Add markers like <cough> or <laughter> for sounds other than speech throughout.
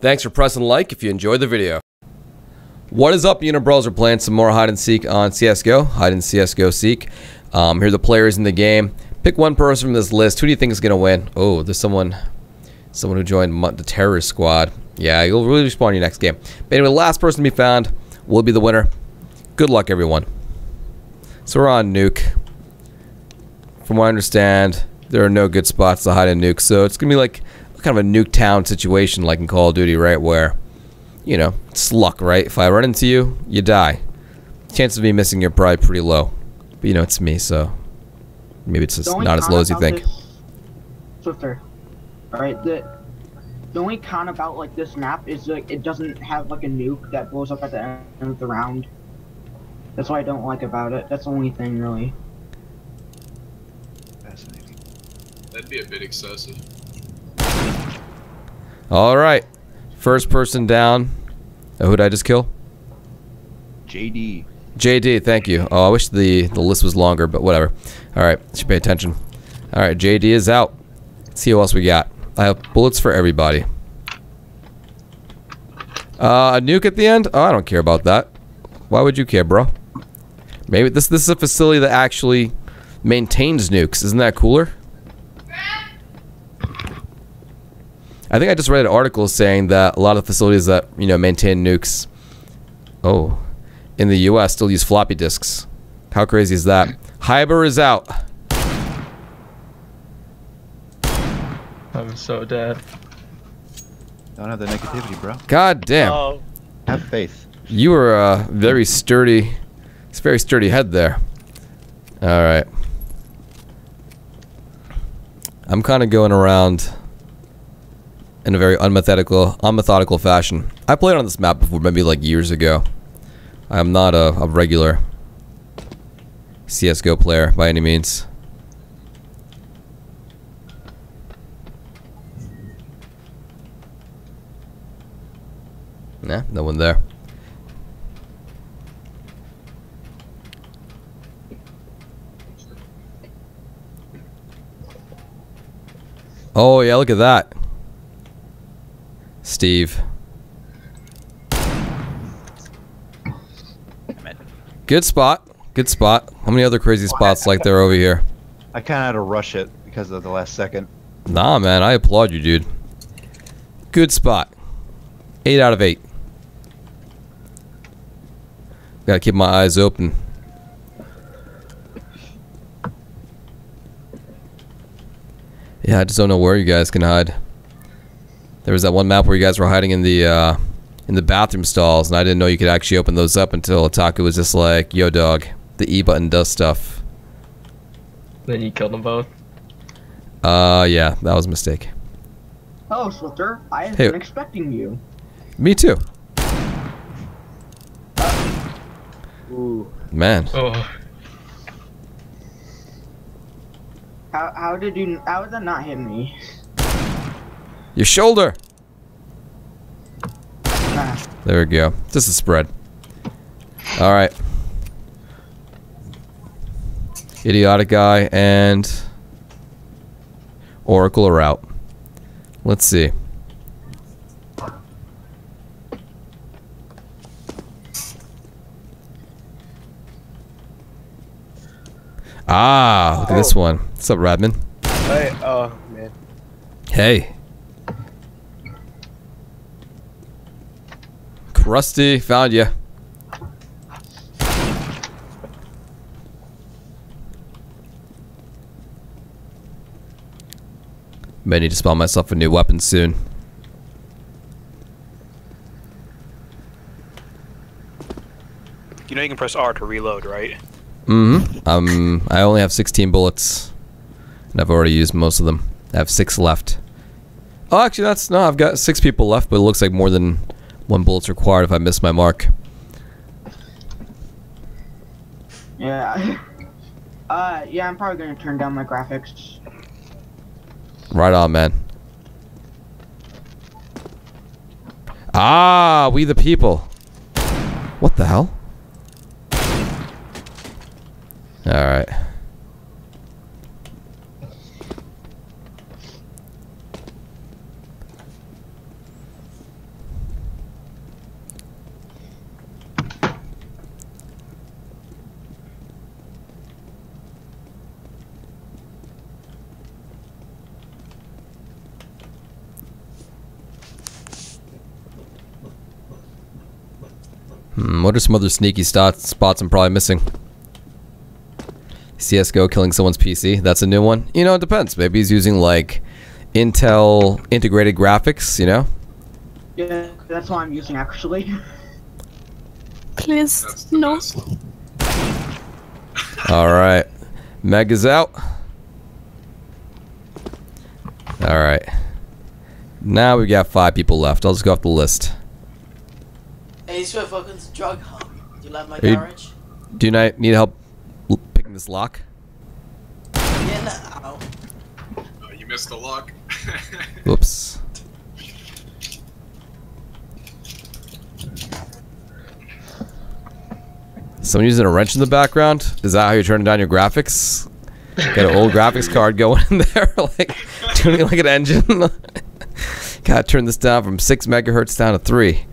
Thanks for pressing like if you enjoyed the video. What is up, Unibros? We're playing some more hide and seek on CSGO. Hide and CSGO seek. Um, here are the players in the game. Pick one person from this list. Who do you think is going to win? Oh, there's someone someone who joined the terrorist squad. Yeah, you'll really respawn your next game. But anyway, the last person to be found will be the winner. Good luck, everyone. So we're on Nuke. From what I understand, there are no good spots to hide in Nuke. So it's going to be like kind of a Nuketown situation like in Call of Duty, right? Where, you know, it's luck, right? If I run into you, you die. Chances of me missing you are probably pretty low. But, you know, it's me, so maybe it's just not as low as you think. Swiftor. Alright, the the only con about like this map is like it doesn't have like a nuke that blows up at the end of the round. That's what I don't like about it. That's the only thing really. Fascinating. That'd be a bit excessive. All right, first person down. Oh, who did I just kill? JD. JD, thank you. Oh, I wish the the list was longer, but whatever. All right, should pay attention. All right, JD is out. Let's see who else we got. I have bullets for everybody. Uh, a nuke at the end? Oh, I don't care about that. Why would you care, bro? Maybe this this is a facility that actually maintains nukes. Isn't that cooler? I think I just read an article saying that a lot of facilities that you know maintain nukes, oh, in the U.S. still use floppy disks. How crazy is that? Hyber is out. I'm so dead. Don't have the negativity, bro. God damn. Oh, Have faith. You were a very sturdy, it's a very sturdy head there. All right. I'm kind of going around in a very unmethodical, unmethodical fashion. I played on this map before, maybe like years ago. I'm not a, a regular CS:GO player by any means. Nah, no one there. Oh yeah, look at that. Steve. Good spot. Good spot. How many other crazy spots like there over here? I kind of had to rush it because of the last second. Nah, man, I applaud you, dude. Good spot. 8 out of 8. Gotta keep my eyes open. Yeah, I just don't know where you guys can hide. There was that one map where you guys were hiding in the uh, in the bathroom stalls, and I didn't know you could actually open those up until Otaku was just like, "Yo, dog, the E button does stuff." then you killed them both. Uh, yeah, that was a mistake. Oh, Swiftor. I have Hey. been expecting you. Me too, Ooh. man. Oh, How how did you how did that not hit me? Your shoulder. Ah, There we go. Just a spread. All right. Idiotic guy and Oracle are out. Let's see. Ah, look at this one. What's up, Radman? Hey, oh man. Hey. Krusty, found you. May need to spawn myself a new weapon soon. You know you can press R to reload, right? Mm-hmm. Um, I only have 16 bullets. And I've already used most of them. I have six left. Oh, actually, that's... No, I've got six people left, but it looks like more than one bullet's required if I miss my mark. yeah. <laughs> Uh, yeah, I'm probably gonna turn down my graphics. Right on, man. Ah, we the people. What the hell? Alright. Hmm, what are some other sneaky spots, spots I'm probably missing? CSGO killing someone's PC. That's a new one. You know, it depends. Maybe he's using like Intel integrated graphics, you know? Yeah, that's what I'm using actually. Please, no. All right. Meg is out. All right. Now we've got five people left. I'll just go off the list. Hey, Swift, welcome to Drug Hub. Do you like my Are you- garage? Do you ni- need help picking this lock? Yeah, no. Uh, you missed the lock. <laughs> Whoops. Someone using a wrench in the background? Is that how you're turning down your graphics? Got an old graphics <laughs> card going in there, <laughs> like tuning like an engine. Gotta turn this down from six megahertz down to three.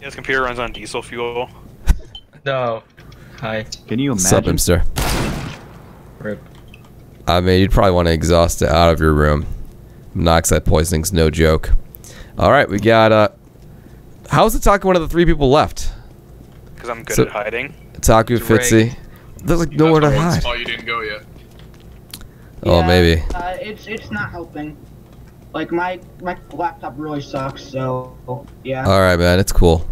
His computer runs on diesel fuel. <laughs> No. Hi. Can you What's up, imagine? hipster? Rip. I mean, you'd probably want to exhaust it out of your room. Monoxide poisoning's no joke. All right, we got. uh How's the Taco one of the three people left? Because I'm good So- at hiding. Taku, It's Fitzy. There's like nowhere to the one hide. spot you didn't go yet. Oh, Yeah, maybe. Uh, it's it's not helping. Like my my laptop really sucks, so yeah, All right, man. It's cool.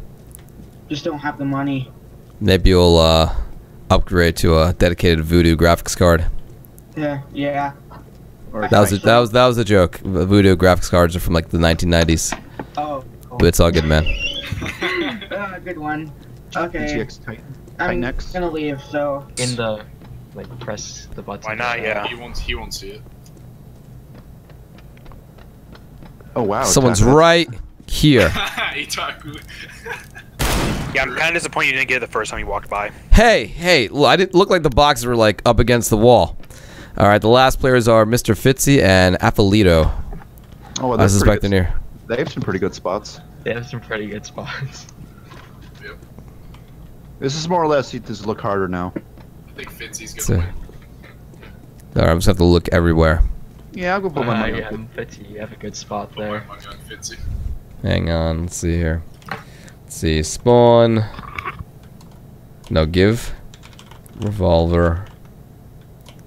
just don't have the money. Maybe you'll uh, upgrade to a dedicated Voodoo graphics card. Yeah, yeah. Or That was a, that was that was a joke. Voodoo graphics cards are from like the 1990s, Oh, but it's all good, man. uh, <laughs> good one. Okay, GTX Titan. I'm Titan X. gonna leave. So In the, like, press the button. Why not? Yeah. He won't. He won't see it. Oh wow. Someone's Taco. right here. <laughs> Itaku. <laughs> Yeah, I'm kind of disappointed you didn't get it the first time you walked by. Hey, hey! look, I didn't look like the boxes were like up against the wall. All right, the last players are Mr. Fitzy and Apolito. Oh, well, I that's suspect they're near. They have some pretty good spots. They have some pretty good spots. <laughs> This is more or less. This look harder now. I think Fitzy's So- gonna win. All right, I'm just have to look everywhere. Yeah, I'll go put my Uh, money yeah, on Fitzy, you have a good spot Put my there. money on Fitzy. Hang on, let's see here. Let's see, spawn. No, give. Revolver.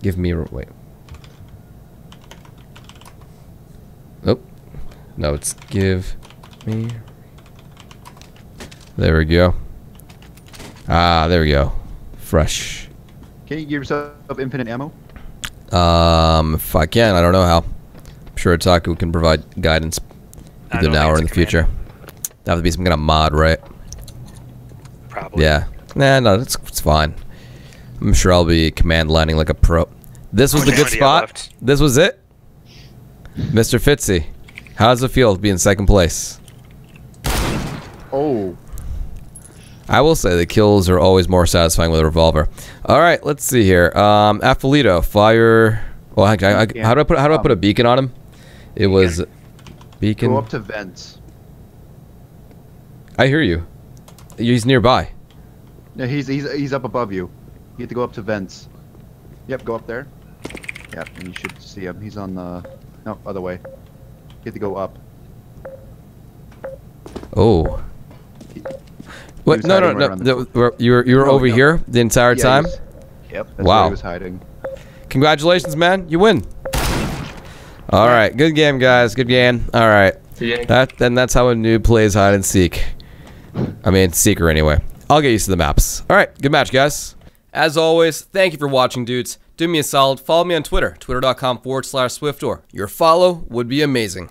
Give me. Re- wait. Nope. No, it's give me. There we go. Ah, there we go. Fresh. Can you give yourself infinite ammo? Um, if I can, I don't know how. I'm sure Otaku can provide guidance either now or in the a command. future. That would be some kind of mod, right? Probably. Yeah. Nah, no, it's, it's fine. I'm sure I'll be command lining like a pro. This was How the good ammo do you have spot. This was it. Mr. Fitzy, how does it feel to be in second place? Oh, I will say the kills are always more satisfying with a revolver. All right, let's see here. Um, Afolito, fire. Well, I, I, I- Yeah. how do I put how do I put a beacon on him? It was beacon. go up to vents. I hear you. He's nearby. No, he's he's he's up above you. You have to go up to vents. Yep, go up there. Yep, and you should see him. He's on the no other way. You have to go up. Oh. What? No, no, no. right around the the- you were you were Oh, over no. here the entire Yeah, time. was- Yep. That's Wow. Where he was hiding. Congratulations, man. You win. All right. Good game, guys. Good game. All right. Yeah. That then that's how a noob plays hide and seek. I mean, seeker anyway. I'll get used to the maps. All right. Good match, guys. As always, thank you for watching, dudes. Do me a solid. Follow me on Twitter, twitter.com forward slash Swiftor. Your follow would be amazing.